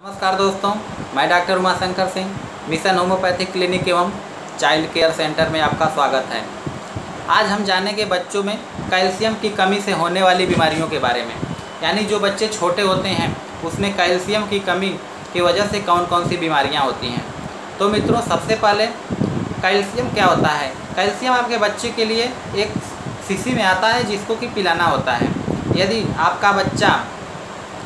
नमस्कार दोस्तों, मैं doctor Umashankar Singh, mission homeopathic clinic एवं चाइल्ड केयर सेंटर में आपका स्वागत है। आज हम जानेंगे बच्चों में कैल्शियम की कमी से होने वाली बीमारियों के बारे में। यानी जो बच्चे छोटे होते हैं, उसमें कैल्शियम की कमी की वजह से कौन कौन सी बीमारियाँ होती हैं। तो मित्रों, सबसे पहले कैल्शियम क्या होता है? कैल्शियम आपके बच्चे के लिए एक शीशी में आता है जिसको कि पिलाना होता है। यदि आपका बच्चा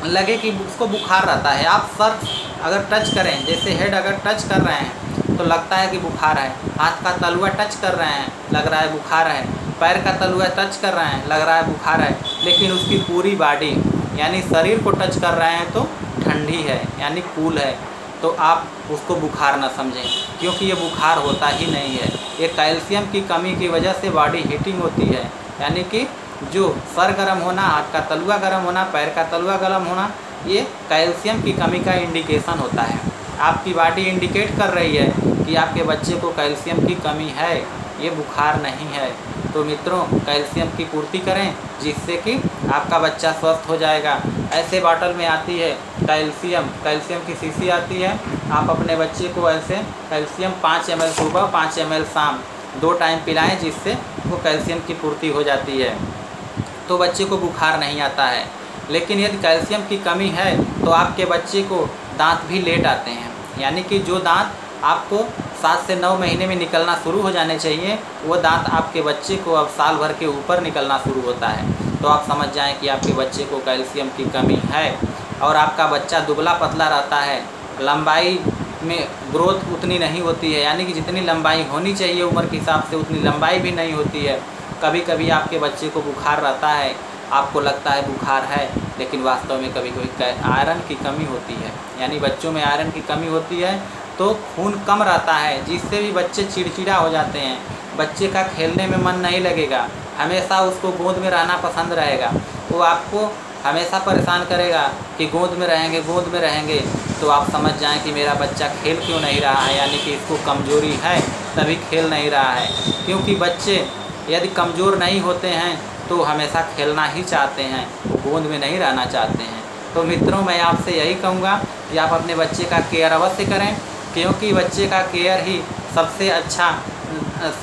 लगे कि उसको बुखार रहता है। आप सर अगर टच करें, जैसे हेड अगर टच कर रहे हैं तो लगता है कि बुखार है। हाथ का तलुआ टच कर रहे हैं, लग रहा है बुखार है। पैर का तलुआ टच कर रहे हैं, लग रहा है बुखार है। लेकिन उसकी पूरी बॉडी, यानी शरीर को टच कर रहे हैं तो ठंडी है, यानी कूल है। तो आप उसको बुखार ना समझें, क्योंकि ये बुखार होता ही नहीं है। ये कैल्शियम की कमी की वजह से बॉडी हीटिंग होती है, यानी कि जो सर गर्म होना, हाथ का तलुआ गर्म होना, पैर का तलुआ गर्म होना, ये कैल्शियम की कमी का इंडिकेशन होता है। आपकी बॉडी इंडिकेट कर रही है कि आपके बच्चे को कैल्शियम की कमी है, ये बुखार नहीं है। तो मित्रों, कैल्शियम की पूर्ति करें, जिससे कि आपका बच्चा स्वस्थ हो जाएगा। ऐसे बॉटल में आती है कैल्शियम कैल्शियम की शीशी आती है। आप अपने बच्चे को ऐसे कैल्शियम पाँच एम सुबह, पाँच एम शाम, दो टाइम पिलाएँ, जिससे वो कैल्शियम की पूर्ति हो जाती है। तो बच्चे को बुखार नहीं आता है। लेकिन यदि कैल्शियम की कमी है तो आपके बच्चे को दांत भी लेट आते हैं। यानी कि जो दांत आपको सात से नौ महीने में निकलना शुरू हो जाने चाहिए, वो दांत आपके बच्चे को अब साल भर के ऊपर निकलना शुरू होता है। तो आप समझ जाएँ कि आपके बच्चे को कैल्शियम की कमी है और आपका बच्चा दुबला पतला रहता है। लंबाई में ग्रोथ उतनी नहीं होती है। यानी कि जितनी लंबाई होनी चाहिए उम्र के हिसाब से, उतनी लंबाई भी नहीं होती है। कभी कभी आपके बच्चे को बुखार रहता है, आपको लगता है बुखार है, लेकिन वास्तव में कभी कभी आयरन की कमी होती है। यानी बच्चों में आयरन की कमी होती है तो खून कम रहता है, जिससे भी बच्चे चिड़चिड़ा हो जाते हैं। बच्चे का खेलने में मन नहीं लगेगा, हमेशा उसको गोद में रहना पसंद रहेगा। वो आपको हमेशा परेशान करेगा कि गोद में रहेंगे, गोद में रहेंगे। तो आप समझ जाएँ कि मेरा बच्चा खेल क्यों नहीं रहा है, यानी कि इसको कमज़ोरी है, तभी खेल नहीं रहा है। क्योंकि बच्चे यदि कमज़ोर नहीं होते हैं तो हमेशा खेलना ही चाहते हैं गोंद में नहीं रहना चाहते हैं। तो मित्रों, मैं आपसे यही कहूँगा कि आप अपने बच्चे का केयर अवश्य करें, क्योंकि बच्चे का केयर ही सबसे अच्छा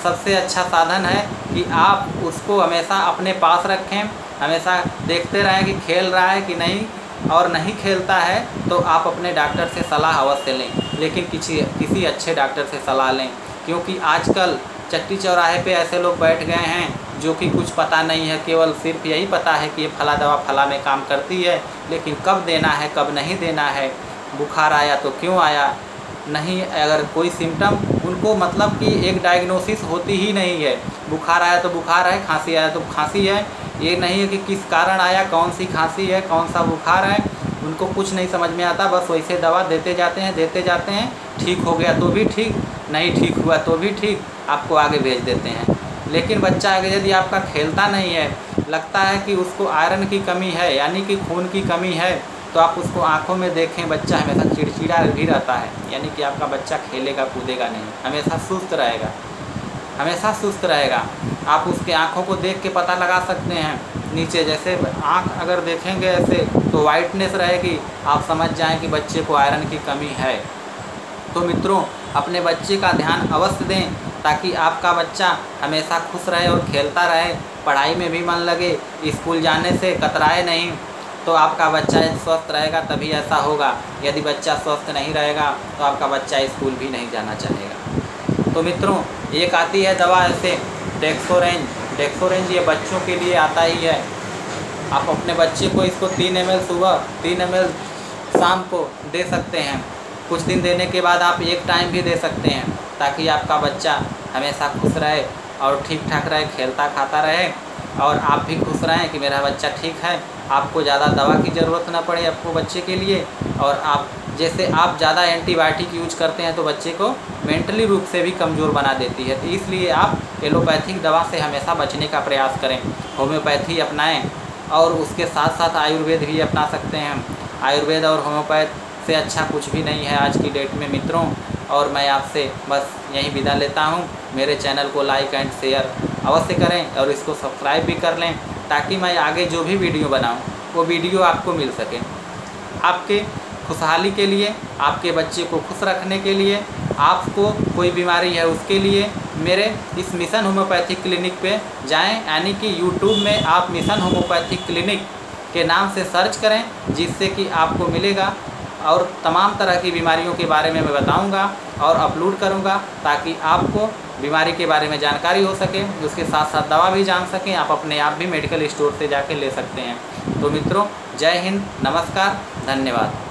सबसे अच्छा साधन है कि आप उसको हमेशा अपने पास रखें, हमेशा देखते रहें कि खेल रहा है कि नहीं, और नहीं खेलता है तो आप अपने डॉक्टर से सलाह अवश्य लें। लेकिन किसी किसी अच्छे डॉक्टर से सलाह लें, क्योंकि आजकल चट्टी चौराहे पे ऐसे लोग बैठ गए हैं, जो कि कुछ पता नहीं है, केवल सिर्फ़ यही पता है कि ये फला दवा फला में काम करती है, लेकिन कब देना है, कब नहीं देना है, बुखार आया तो क्यों आया? नहीं, अगर कोई सिम्टम उनको मतलब कि एक डायग्नोसिस होती ही नहीं है। बुखार आया तो बुखार है, खांसी आया तो खांसी है। ये नहीं है कि किस कारण आया, कौन सी खांसी है, कौन सा बुखार है, उनको कुछ नहीं समझ में आता, बस वैसे दवा देते जाते हैं, देते जाते हैं, ठीक हो गया तो भी ठीक। नहीं ठीक हुआ तो भी ठीक, आपको आगे भेज देते हैं। लेकिन बच्चा अगर यदि आपका खेलता नहीं है, लगता है कि उसको आयरन की कमी है, यानी कि खून की कमी है तो आप उसको आँखों में देखें, बच्चा हमेशा चिड़चिड़ा भी रहता है। यानी कि आपका बच्चा खेलेगा, कूदेगा नहीं, हमेशा सुस्त रहेगा। हमेशा सुस्त रहेगा। आप उसके आँखों को देख के पता लगा सकते हैं। नीचे जैसे आँख अगर देखेंगे ऐसे तो वाइटनेस रहेगी। आप समझ जाएँ कि बच्चे को आयरन की कमी है। तो मित्रों, अपने बच्चे का ध्यान अवश्य दें, ताकि आपका बच्चा हमेशा खुश रहे और खेलता रहे। पढ़ाई में भी मन लगे, स्कूल जाने से कतराए नहीं। तो आपका बच्चा स्वस्थ रहेगा, तभी ऐसा होगा। यदि बच्चा स्वस्थ नहीं रहेगा तो आपका बच्चा स्कूल भी नहीं जाना चाहेगा। तो मित्रों, एक आती है दवा ऐसे डेक्सोरेंज डेक्सोरेंज ये बच्चों के लिए आता ही है। आप अपने बच्चे को इसको तीन एम सुबह, तीन एम शाम को दे सकते हैं। कुछ दिन देने के बाद आप एक टाइम भी दे सकते हैं, ताकि आपका बच्चा हमेशा खुश रहे और ठीक ठाक रहे, खेलता खाता रहे और आप भी खुश रहें कि मेरा बच्चा ठीक है। आपको ज़्यादा दवा की ज़रूरत ना पड़े आपको बच्चे के लिए और आप, जैसे आप ज़्यादा एंटीबायोटिक यूज़ करते हैं तो बच्चे को मेंटली रूप से भी कमज़ोर बना देती है। तो इसलिए आप एलोपैथिक दवा से हमेशा बचने का प्रयास करें, होम्योपैथी अपनाएँ और उसके साथ साथ आयुर्वेद भी अपना सकते हैं। आयुर्वेद और होम्योपैथ से अच्छा कुछ भी नहीं है आज की डेट में, मित्रों। और मैं आपसे बस यहीं विदा लेता हूँ। मेरे चैनल को लाइक एंड शेयर अवश्य करें और इसको सब्सक्राइब भी कर लें ताकि मैं आगे जो भी वीडियो बनाऊँ, वो वीडियो आपको मिल सके। आपके खुशहाली के लिए, आपके बच्चे को खुश रखने के लिए, आपको कोई बीमारी है उसके लिए, मेरे इस मिशन होम्योपैथिक क्लिनिक पे जाएँ। यानी कि यूट्यूब में आप मिशन होम्योपैथिक क्लिनिक के नाम से सर्च करें, जिससे कि आपको मिलेगा। और तमाम तरह की बीमारियों के बारे में मैं बताऊँगा और अपलोड करूँगा ताकि आपको बीमारी के बारे में जानकारी हो सके, उसके साथ साथ दवा भी जान सकें, आप अपने आप भी मेडिकल स्टोर से जाके ले सकते हैं। तो मित्रों, जय हिंद, नमस्कार, धन्यवाद।